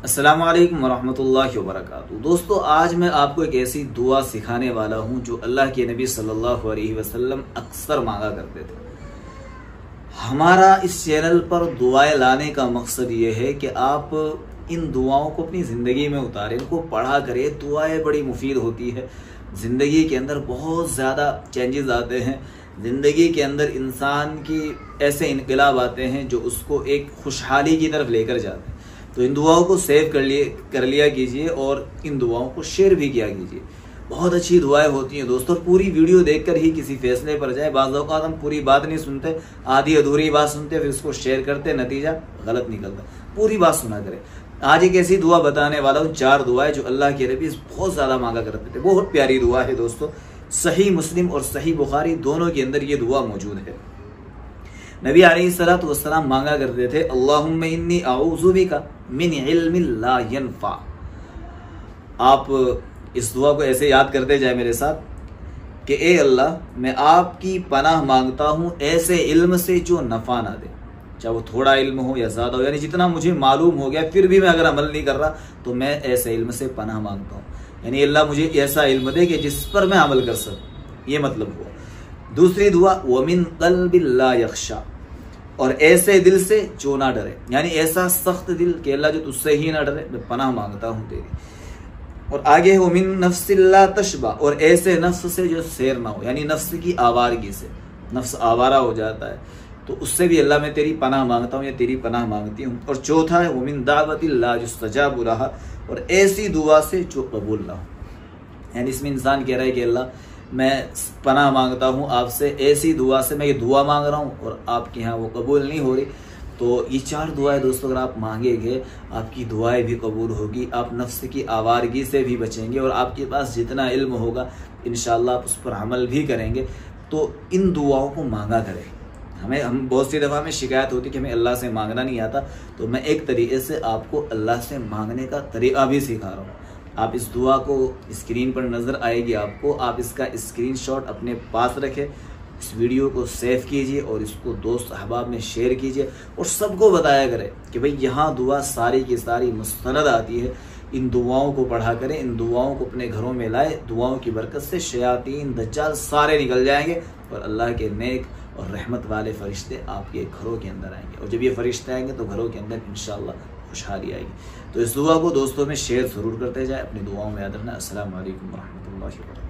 अस्सलाम वालेकुम वरहमतुल्लाहि वबरकातुहू। दोस्तों, आज मैं आपको एक ऐसी दुआ सिखाने वाला हूँ जो अल्लाह के नबी सल्लल्लाहु अलैहि वसल्लम अक्सर मांगा करते थे। हमारा इस चैनल पर दुआएँ लाने का मकसद ये है कि आप इन दुआओं को अपनी ज़िंदगी में उतारें, इनको पढ़ा करें। दुआएँ बड़ी मुफीद होती है। ज़िंदगी के अंदर बहुत ज़्यादा चेंजेस आते हैं। ज़िंदगी के अंदर इंसान की ऐसे इनकलाब आते हैं जो उसको एक खुशहाली की तरफ़ लेकर जाते हैं। तो इन दुआओं को सेव कर लिए, कर लिया कीजिए और इन दुआओं को शेयर भी किया कीजिए। बहुत अच्छी दुआएँ होती हैं दोस्तों। पूरी वीडियो देखकर ही किसी फैसले पर जाए। अवत हम पूरी बात नहीं सुनते, आधी अधूरी बात सुनते फिर उसको शेयर करते नतीजा गलत निकलता। पूरी बात सुना करें। आज एक ऐसी दुआ बताने वाला हूँ, चार दुआएँ जो अल्लाह के रबी बहुत ज़्यादा मांगा करते थे। बहुत प्यारी दुआ है दोस्तों। सही मुस्लिम और सही बुखारी दोनों के अंदर ये दुआ मौजूद है। नबी सलाम मांगा करते थे, अल्लाहुम्मी आऊजुबी का मिन इल्मिल्लायनफा आप इस दुआ को ऐसे याद करते जाए मेरे साथ कि ए अल्लाह, मैं आपकी पनाह माँगता हूँ ऐसे इल्म से जो नफ़ा ना दे। चाहे वो थोड़ा इल्म हो या ज़्यादा हो, यानी जितना मुझे मालूम हो गया, फिर भी मैं अगर अमल नहीं कर रहा तो मैं ऐसे इल्म से पनाह माँगता हूँ। यानी अल्लाह मुझे ऐसा इल्म दे कि जिस पर मैं अमल कर सकूँ। ये मतलब हुआ। दूसरी दुआ, वमिन कल्बिल्ला यक्षा और ऐसे दिल से जो ना डरे। यानी ऐसा सख्त दिल के अल्लाह जो तुझसे ही ना डरे, मैं पनाह माँगता हूँ तेरी। और आगे है मिन नफ्सिल्ला तशबा और ऐसे नफ्स से जो शेर ना हो। यानी नफ्स की आवारगी से। नफ्स आवारा हो जाता है। तो उससे भी अल्लाह मैं तेरी पनाह माँगता हूँ या तेरी पनाह मांगती हूँ। और चौथा है, वमिन दावतिल्ला जो सजाब रहा और ऐसी दुआ से जो कबूल ना हो। यानी इसमें इंसान कह रहा है कि अल्लाह मैं पना माँगता हूँ आपसे, ऐसी दुआ से मैं ये दुआ मांग रहा हूँ, और आपके यहाँ वो कबूल नहीं हो रही। तो ये चार दुआएँ दोस्तों, अगर आप मांगेंगे, आपकी दुआएँ भी कबूल होगी, आप नफ्स की आवारगी से भी बचेंगे, और आपके पास जितना इल्म होगा इन आप उस पर अमल भी करेंगे। तो इन दुआओं को मांगा करें। हमें, हम बहुत सी दफ़ा हमें शिकायत होती कि हमें अल्लाह से मांगना नहीं आता तो मैं एक तरीके से आपको अल्लाह से मांगने का तरीका भी सिखा रहा हूँ। आप इस दुआ को स्क्रीन पर नज़र आएगी आपको, आप इसका स्क्रीनशॉट अपने पास रखें, इस वीडियो को सेव कीजिए और इसको दोस्त अहबाब में शेयर कीजिए और सबको बताया करें कि भाई यहाँ दुआ सारी की सारी मुस्तरद आती है। इन दुआओं को पढ़ा करें, इन दुआओं को अपने घरों में लाए, दुआओं की बरकत से शयातीन दज्जाल सारे निकल जाएँगे और अल्लाह के नेक और रहमत वाले फरिश्ते आपके घरों के अंदर आएँगे। और जब ये फरिश्ते आएँगे तो घरों के अंदर इन खुशहाली आएगी। तो इस दुआ को दोस्तों में शेयर ज़रूर करते जाए। अपनी दुआओं में याद रखना। असल वरहमल वर्क